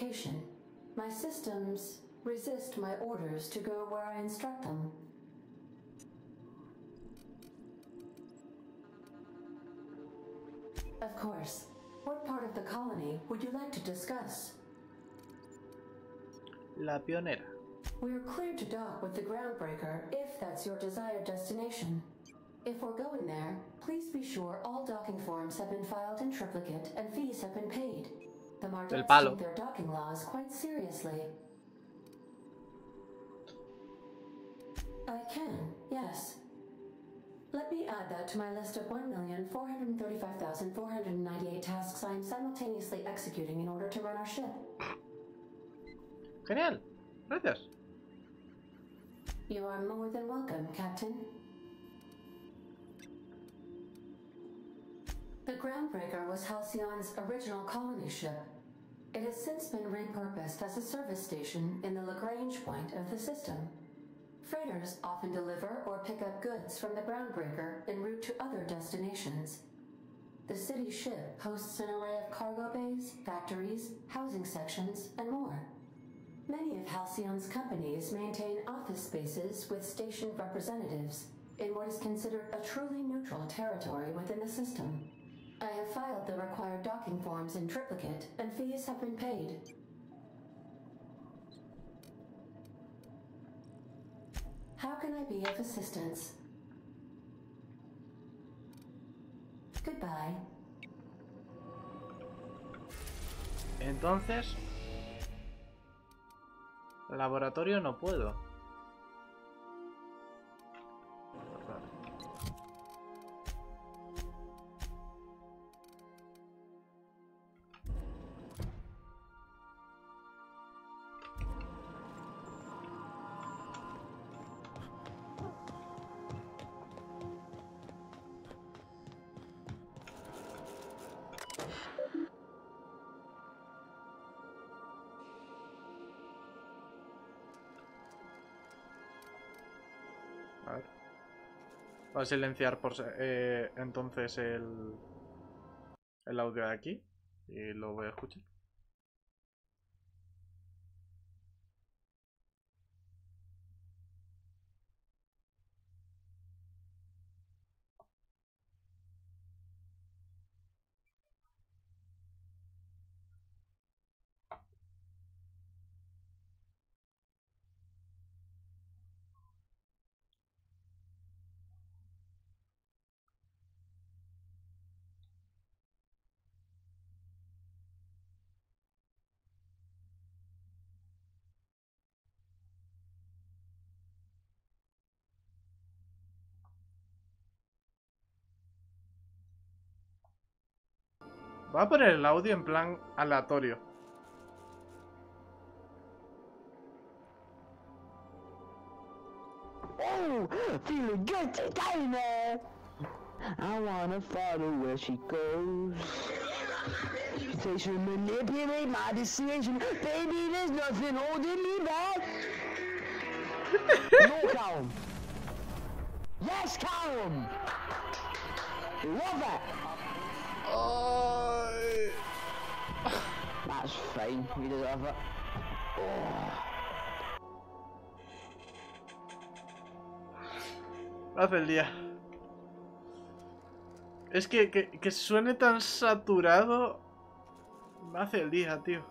location. My systems resist my orders to go where I instruct them. Of course. What part of the colony would you like to discuss? La pionera. We're clear to dock with the groundbreaker if that's your desired destination. If we're going there, please be sure all docking forms have been filed in triplicate and fees have been paid. The Mardettes palo. take their docking laws quite seriously. I can, yes. Let me add that to my list of 1,435,498 tasks I am simultaneously executing in order to run our ship. Genial. Gracias. You are more than welcome, Captain. The Groundbreaker was Halcyon's original colony ship. It has since been repurposed as a service station in the Lagrange point of the system. Freighters often deliver or pick up goods from the Groundbreaker en route to other destinations. The city ship hosts an array of cargo bays, factories, housing sections, and more. Many of Halcyon's companies maintain office spaces with stationed representatives in what is considered a truly neutral territory within the system. I have filed the required docking forms in triplicate, and fees have been paid. How can I be of assistance? Goodbye. Entonces... Laboratorio no puedo. Voy a silenciar por eh, entonces el, el audio de aquí y lo voy a escuchar. Voy a poner el audio en plan aleatorio. Oh, feeling good today, man. I wanna follow where she goes. She takes to manipulate my decision. Baby, there's nothing holding me back. no, Callum. Yes, Callum. Love it. Ay. That's fine. We. Hace el día. Es que, que, que suene tan saturado. Hace el día, tío.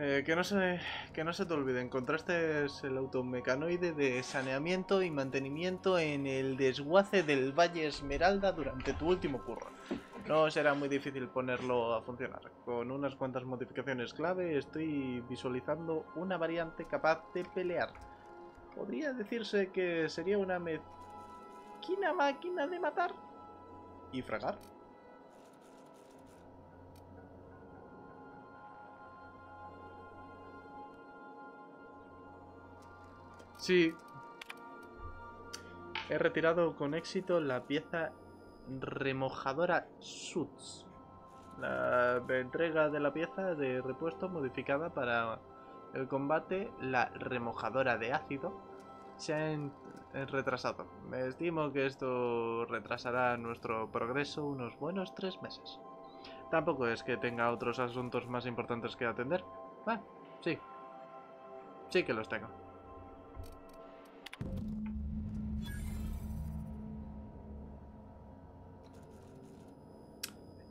Eh, que, no se, que no se te olvide, encontraste el automecanoide de saneamiento y mantenimiento en el desguace del Valle Esmeralda durante tu último curro. No será muy difícil ponerlo a funcionar. Con unas cuantas modificaciones clave estoy visualizando una variante capaz de pelear. Podría decirse que sería una mezquina máquina de matar y fragar. Sí. He retirado con éxito la pieza remojadora Suits. La entrega de la pieza de repuesto modificada para el combate, la remojadora de ácido, se ha, retrasado. Me estimo que esto retrasará nuestro progreso unos buenos tres meses. Tampoco es que tenga otros asuntos más importantes que atender. Ah, sí. Sí que los tengo.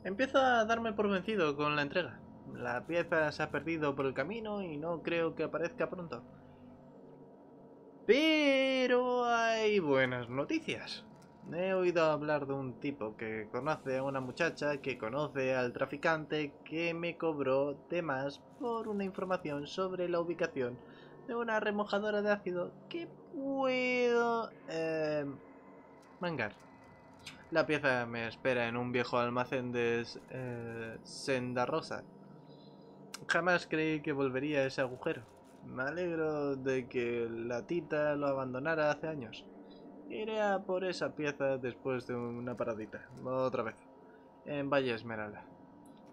Empiezo a darme por vencido con la entrega. La pieza se ha perdido por el camino y no creo que aparezca pronto. Pero hay buenas noticias. He oído hablar de un tipo que conoce a una muchacha que conoce al traficante que me cobró de más por una información sobre la ubicación de una remojadora de ácido que puedo eh, mangar. La pieza me espera en un viejo almacén de eh, Senda Rosa. Jamás creí que volvería a ese agujero. Me alegro de que la tita lo abandonara hace años. Iré a por esa pieza después de una paradita. Otra vez. En Valle Esmeralda.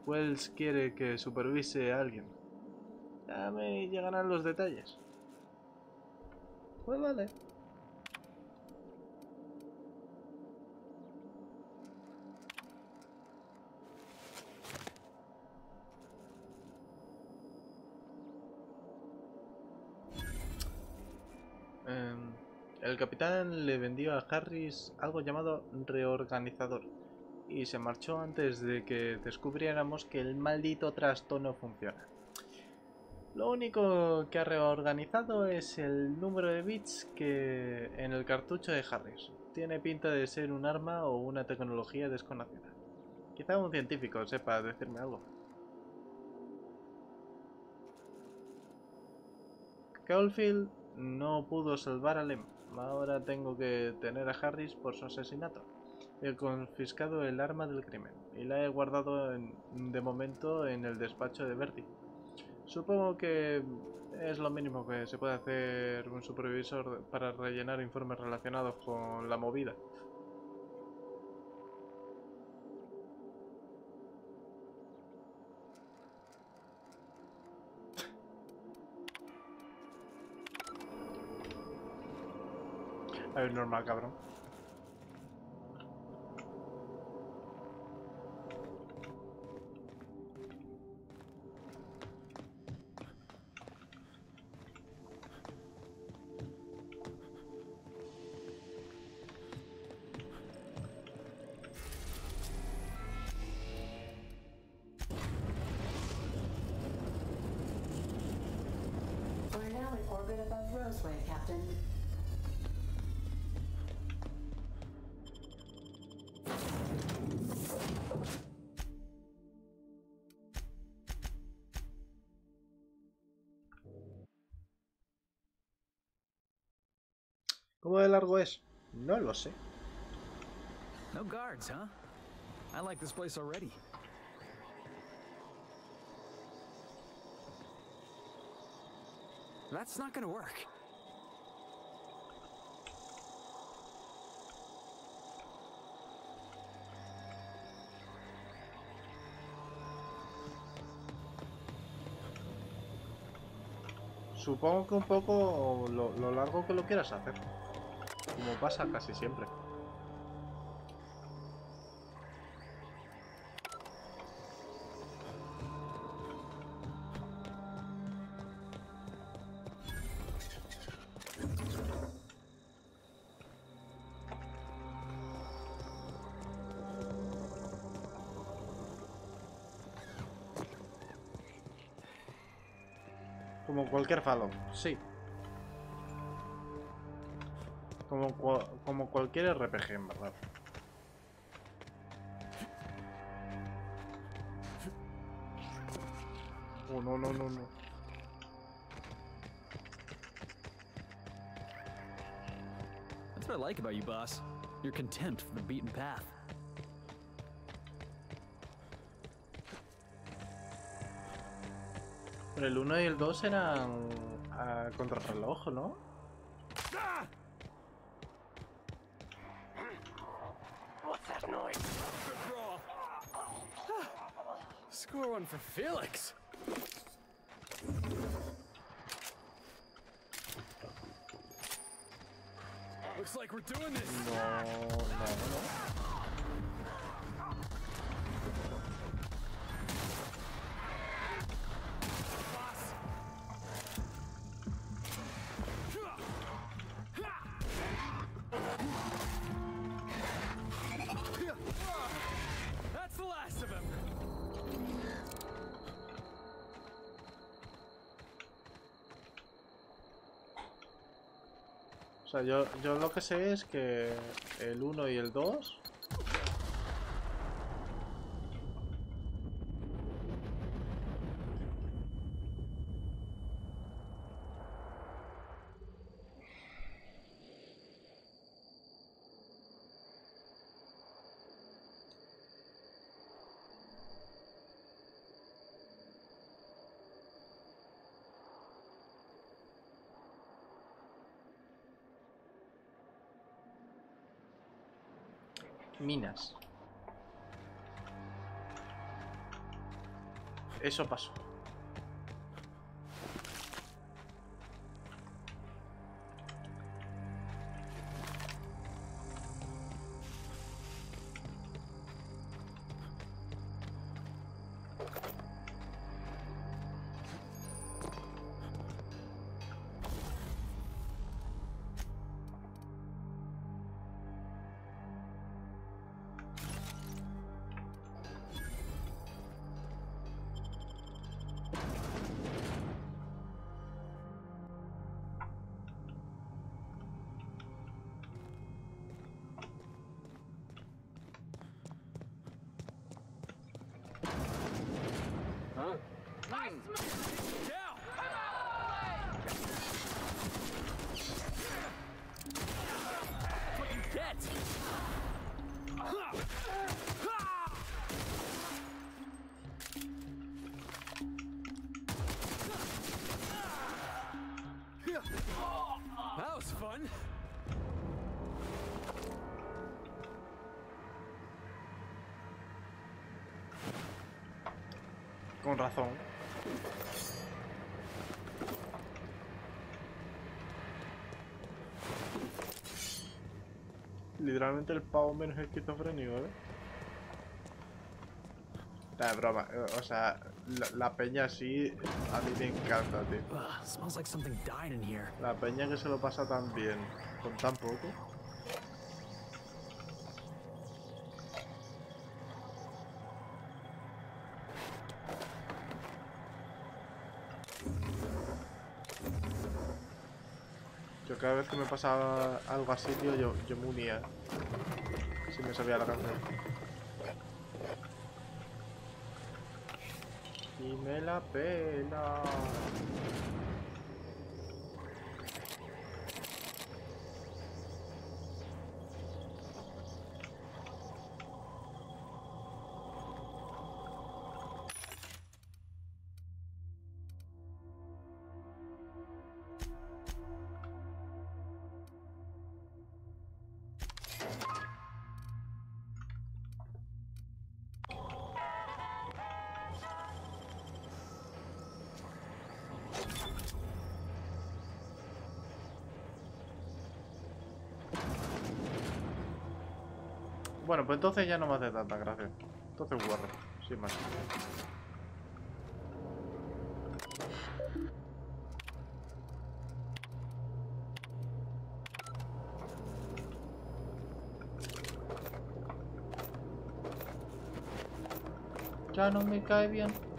Wells quiere que supervise a alguien. Ya me llegarán los detalles. Pues vale. El capitán le vendió a Harris algo llamado reorganizador y se marchó antes de que descubriéramos que el maldito trasto no funciona. Lo único que ha reorganizado es el número de bits que en el cartucho de Harris. Tiene pinta de ser un arma o una tecnología desconocida. Quizá un científico sepa decirme algo. Caulfield no pudo salvar a Lem. Ahora tengo que tener a Harris por su asesinato. He confiscado el arma del crimen y la he guardado de momento en el despacho de Bertie. Supongo que es lo mínimo que se puede hacer un supervisor para rellenar informes relacionados con la movida. es normal, cabrón. orbit above Roseway, Captain. ¿Cómo de largo es? No lo sé. No guards, huh? I like this place already. That's not gonna work. Supongo que un poco lo, lo largo que lo quieras hacer. Como pasa casi siempre. Como cualquier falo, sí. Como, como cualquier RPG, en verdad. Oh, no, no, no, no. That's what I like about you, boss. Your contempt for the beaten path. Pero el 1 y el 2 eran a contrarreloj, ¿no? One for Felix. Looks like we're doing this. No, no, no. Sea, yo, yo lo que sé es que el 1 y el 2 minas. Eso pasó. That was fun. Con razón. Literalmente el pavo menos esquizofrénico, ¿eh? Nah, es broma. eh, O sea, la, la peña sí, a mí me encanta, tío. La peña que se lo pasa tan bien con tan poco. Yo cada que me pasaba algo así, tío, yo, yo me unía. Si me sabía la canción. Y me la pela. Bueno, pues entonces ya no me hace tanta gracia. Entonces guarro, sin más. Ya no me cae bien.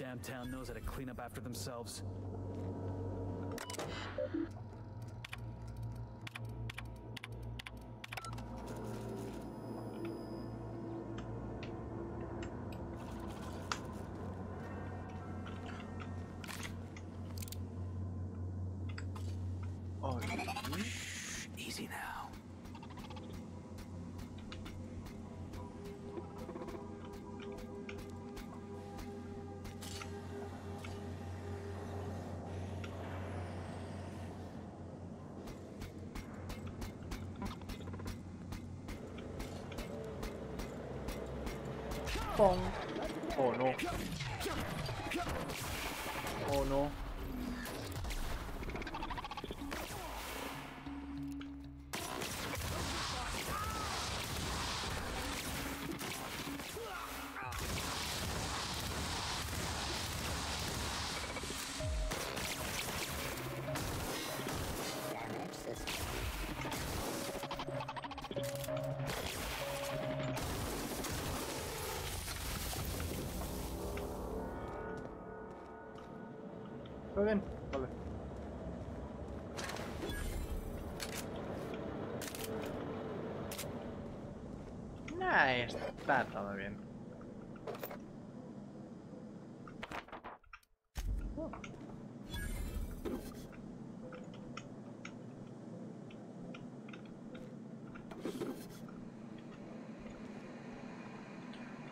Damn town knows how to clean up after themselves. Ay, Easy now. Pong. Oh no. Oh no. Está todo bien.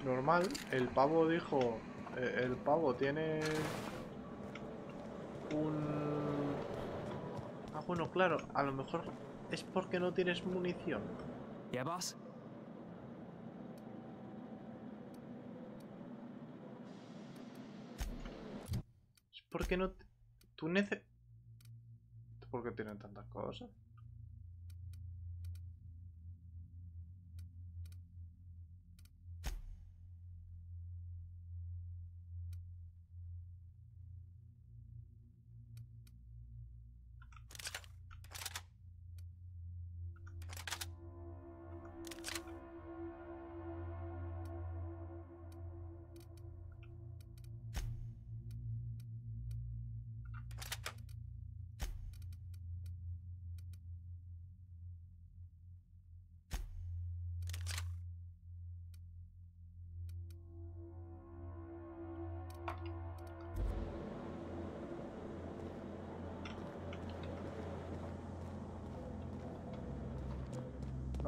Normal, el pavo dijo... eh, El pavo tiene un... Ah, bueno, claro, a lo mejor es porque no tienes munición. Yeah, boss? Es porque no... Tú nece... ¿Por qué tienen tantas cosas?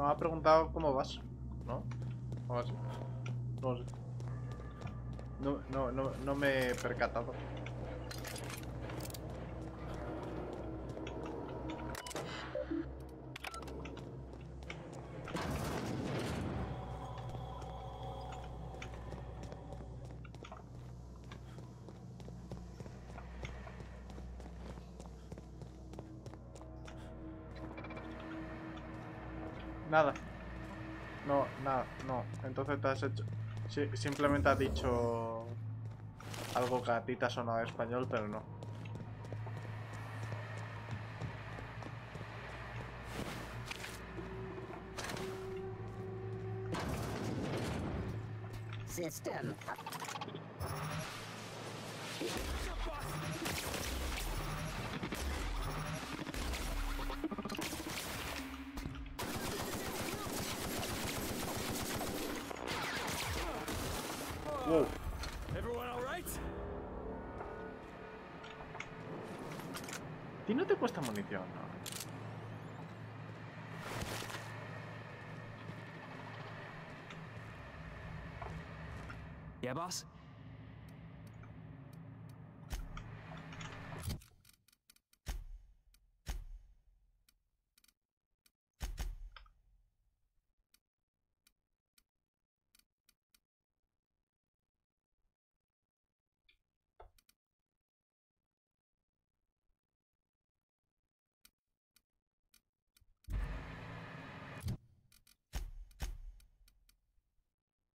No ha preguntado cómo vas, ¿no? ¿Cómo vas? No sé. No, no, no, no me he percatado. Simplemente has dicho... Algo que a ti te ha sonado español, pero no. Ti no te cuesta munición, no? Yeah, boss?